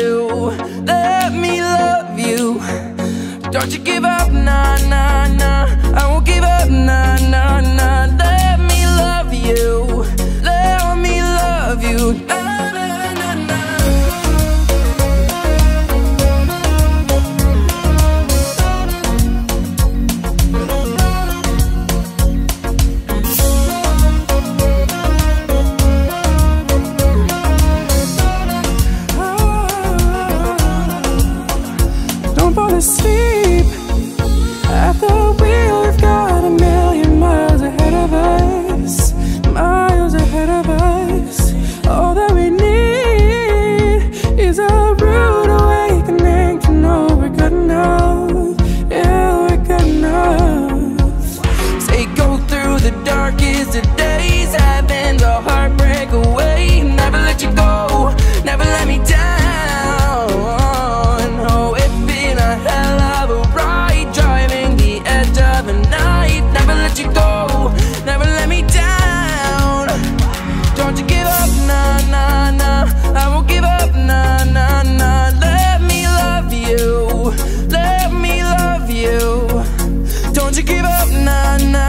Let me love you. Don't you give up, nah, nah, nah. I won't give up, nah see give up, nah, nah.